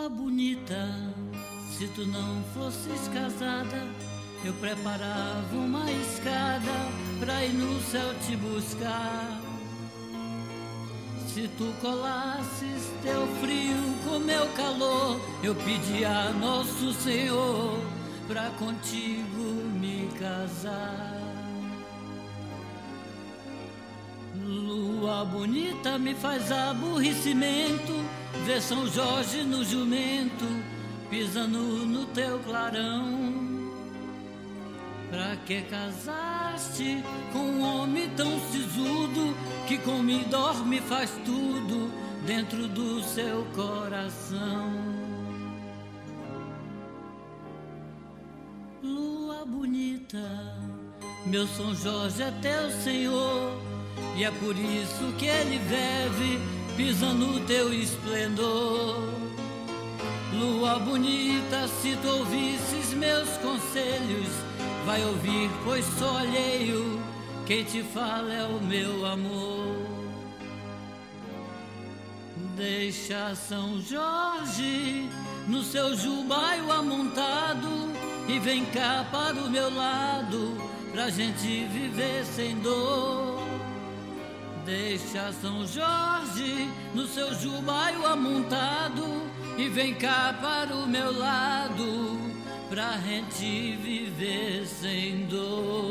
Lua bonita, se tu não fosses casada, eu preparava uma escada pra ir no céu te buscar. Se tu colasses teu frio com meu calor, eu pedia a Nosso Senhor pra contigo me casar. Lua bonita me faz aborrecimento, ver São Jorge no jumento, pisando no teu clarão. Pra que casaste com um homem tão sisudo que come e dorme faz tudo dentro do seu coração? Lua bonita, meu São Jorge é teu Senhor e é por isso que ele vive pisando no teu esplendor. Lua bonita, se tu ouvisses meus conselhos, vai ouvir, pois sou alheio. Quem te fala é o meu amor. Deixa São Jorge no seu jubaio amontado e vem cá para o meu lado pra gente viver sem dor. Deixa São Jorge no seu jubaio amontado e vem cá para o meu lado pra gente viver sem dor.